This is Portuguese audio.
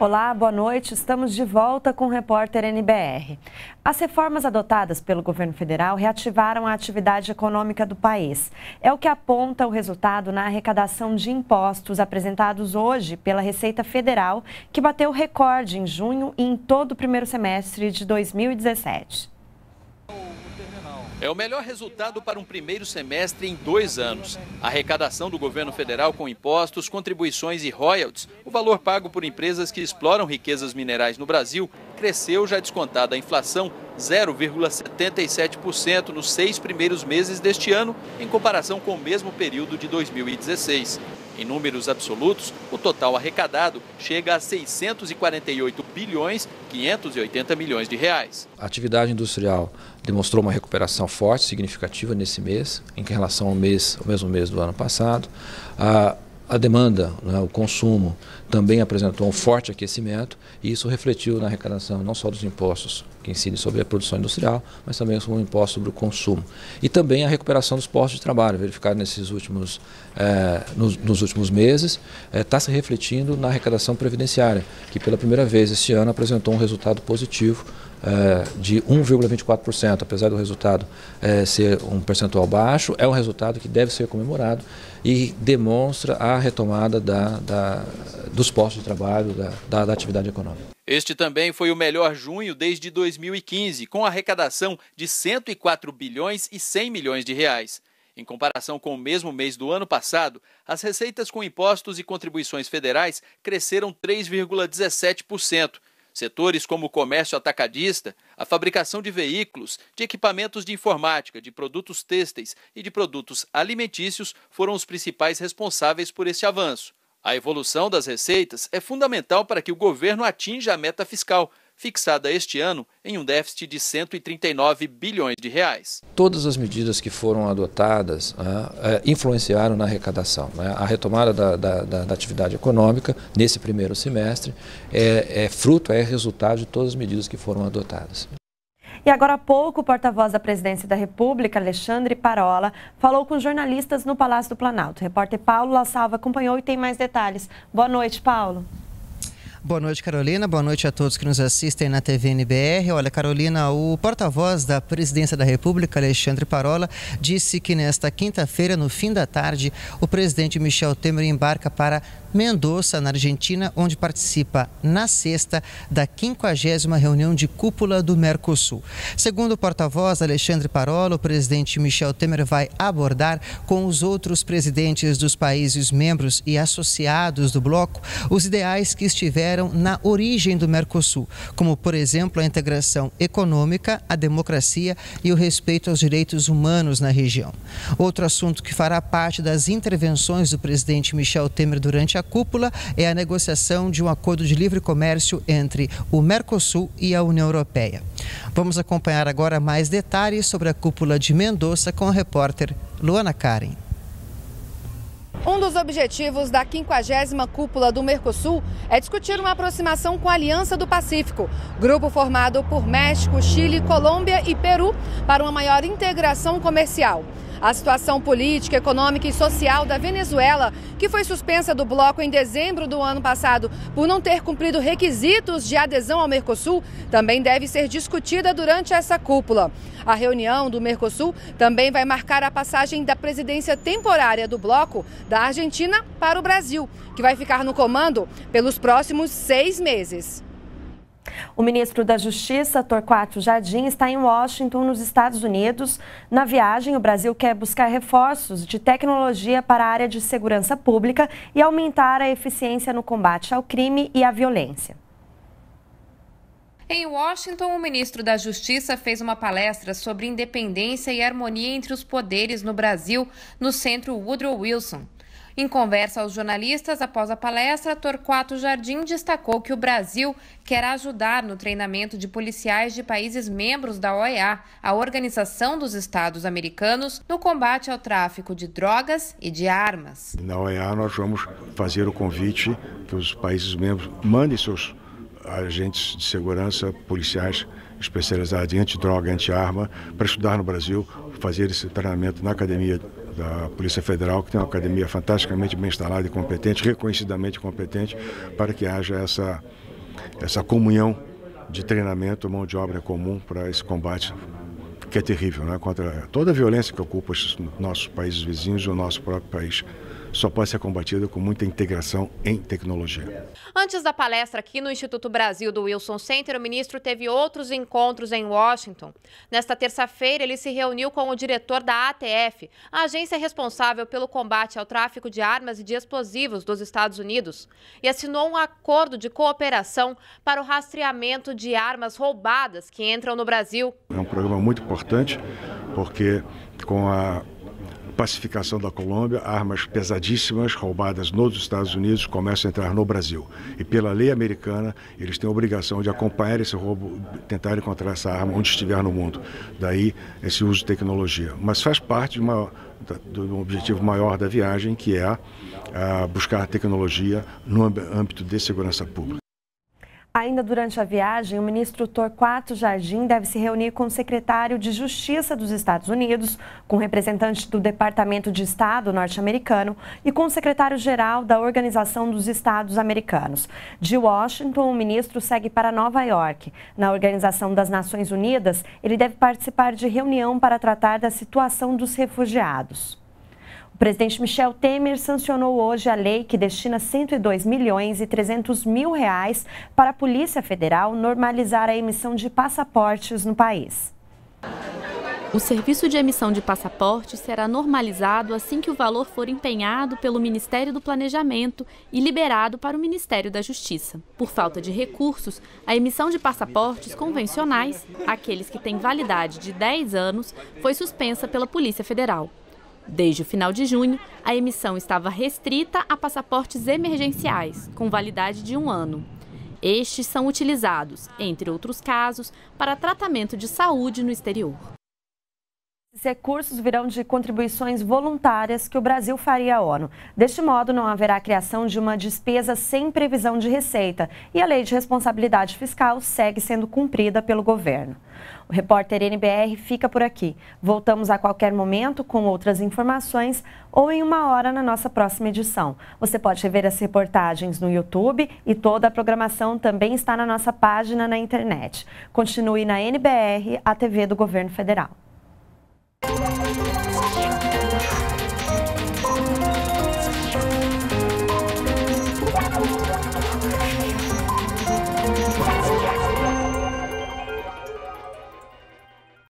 Olá, boa noite. Estamos de volta com o repórter NBR. As reformas adotadas pelo governo federal reativaram a atividade econômica do país. É o que aponta o resultado na arrecadação de impostos apresentados hoje pela Receita Federal, que bateu recorde em junho e em todo o primeiro semestre de 2017. É o melhor resultado para um primeiro semestre em dois anos. A arrecadação do governo federal com impostos, contribuições e royalties, o valor pago por empresas que exploram riquezas minerais no Brasil, cresceu já descontada a inflação 0,77% nos seis primeiros meses deste ano, em comparação com o mesmo período de 2016. Em números absolutos, o total arrecadado chega a 648 bilhões 580 milhões de reais. A atividade industrial demonstrou uma recuperação forte, significativa nesse mês, em relação ao mês, ao mesmo mês do ano passado. A a demanda, né, o consumo, também apresentou um forte aquecimento e isso refletiu na arrecadação não só dos impostos que incidem sobre a produção industrial, mas também sobre o imposto sobre o consumo. E também a recuperação dos postos de trabalho, verificado nesses últimos, eh, nos, nos, últimos meses, está eh, se refletindo na arrecadação previdenciária, que pela primeira vez este ano apresentou um resultado positivo é, de 1,24%, apesar do resultado ser um percentual baixo, é um resultado que deve ser comemorado e demonstra a retomada da, da, dos postos de trabalho, da, da atividade econômica. Este também foi o melhor junho desde 2015, com arrecadação de 104 bilhões e 100 milhões de reais. Em comparação com o mesmo mês do ano passado, as receitas com impostos e contribuições federais cresceram 3,17%, Setores como o comércio atacadista, a fabricação de veículos, de equipamentos de informática, de produtos têxteis e de produtos alimentícios foram os principais responsáveis por este avanço. A evolução das receitas é fundamental para que o governo atinja a meta fiscal, fixada este ano em um déficit de 139 bilhões de reais. Todas as medidas que foram adotadas né, influenciaram na arrecadação. Né? A retomada da, da, da, atividade econômica nesse primeiro semestre é, é fruto, é resultado de todas as medidas que foram adotadas. E agora há pouco, o porta-voz da Presidência da República, Alexandre Parola, falou com jornalistas no Palácio do Planalto. O repórter Paulo La Salva acompanhou e tem mais detalhes. Boa noite, Paulo. Boa noite, Carolina. Boa noite a todos que nos assistem na TV NBR. Olha, Carolina, o porta-voz da Presidência da República, Alexandre Parola, disse que nesta quinta-feira, no fim da tarde, o presidente Michel Temer embarca para Mendoza, na Argentina, onde participa na sexta da 50 reunião de cúpula do Mercosul. Segundo o porta-voz Alexandre Parola, o presidente Michel Temer vai abordar com os outros presidentes dos países membros e associados do bloco os ideais que estiveram na origem do Mercosul, como, por exemplo, a integração econômica, a democracia e o respeito aos direitos humanos na região. Outro assunto que fará parte das intervenções do presidente Michel Temer durante a a cúpula é a negociação de um acordo de livre comércio entre o Mercosul e a União Europeia. Vamos acompanhar agora mais detalhes sobre a cúpula de Mendoza com a repórter Luana Karen. Um dos objetivos da 50 Cúpula do Mercosul é discutir uma aproximação com a Aliança do Pacífico, grupo formado por México, Chile, Colômbia e Peru, para uma maior integração comercial. A situação política, econômica e social da Venezuela, que foi suspensa do bloco em dezembro do ano passado por não ter cumprido requisitos de adesão ao Mercosul, também deve ser discutida durante essa cúpula. A reunião do Mercosul também vai marcar a passagem da presidência temporária do bloco da Argentina para o Brasil, que vai ficar no comando pelos próximos seis meses. O ministro da Justiça, Torquato Jardim, está em Washington, nos Estados Unidos. Na viagem, o Brasil quer buscar reforços de tecnologia para a área de segurança pública e aumentar a eficiência no combate ao crime e à violência. Em Washington, o ministro da Justiça fez uma palestra sobre independência e harmonia entre os poderes no Brasil, no Centro Woodrow Wilson. Em conversa aos jornalistas após a palestra, Torquato Jardim destacou que o Brasil quer ajudar no treinamento de policiais de países membros da OEA, a Organização dos Estados Americanos, no combate ao tráfico de drogas e de armas. Na OEA, nós vamos fazer o convite que os países membros mandem seus agentes de segurança, policiais especializados em antidroga antiarma, para estudar no Brasil, fazer esse treinamento na academia da Polícia Federal, que tem uma academia fantasticamente bem instalada e competente, reconhecidamente competente, para que haja essa essa comunhão de treinamento, mão de obra comum para esse combate que é terrível, né? contra toda a violência que ocupa os nossos países vizinhos e o nosso próprio país só pode ser combatida com muita integração em tecnologia. Antes da palestra aqui no Instituto Brasil do Wilson Center, o ministro teve outros encontros em Washington. Nesta terça-feira, ele se reuniu com o diretor da ATF, a agência responsável pelo combate ao tráfico de armas e de explosivos dos Estados Unidos, e assinou um acordo de cooperação para o rastreamento de armas roubadas que entram no Brasil. É um programa muito importante porque com a pacificação da Colômbia, armas pesadíssimas roubadas nos Estados Unidos começam a entrar no Brasil. E pela lei americana, eles têm a obrigação de acompanhar esse roubo, tentar encontrar essa arma onde estiver no mundo. Daí esse uso de tecnologia. Mas faz parte de uma, do objetivo maior da viagem, que é buscar tecnologia no âmbito de segurança pública. Ainda durante a viagem, o ministro Torquato Jardim deve se reunir com o secretário de Justiça dos Estados Unidos, com representantes do Departamento de Estado norte-americano e com o secretário-geral da Organização dos Estados Americanos. De Washington, o ministro segue para Nova York. Na Organização das Nações Unidas, ele deve participar de reunião para tratar da situação dos refugiados presidente Michel Temer sancionou hoje a lei que destina 102 milhões e 300 mil reais para a Polícia Federal normalizar a emissão de passaportes no país. O serviço de emissão de passaportes será normalizado assim que o valor for empenhado pelo Ministério do Planejamento e liberado para o Ministério da Justiça. Por falta de recursos, a emissão de passaportes convencionais, aqueles que têm validade de 10 anos, foi suspensa pela Polícia Federal. Desde o final de junho, a emissão estava restrita a passaportes emergenciais, com validade de um ano. Estes são utilizados, entre outros casos, para tratamento de saúde no exterior. Esses recursos virão de contribuições voluntárias que o Brasil faria à ONU. Deste modo, não haverá a criação de uma despesa sem previsão de receita e a lei de responsabilidade fiscal segue sendo cumprida pelo governo. O repórter NBR fica por aqui. Voltamos a qualquer momento com outras informações ou em uma hora na nossa próxima edição. Você pode rever as reportagens no YouTube e toda a programação também está na nossa página na internet. Continue na NBR, a TV do Governo Federal.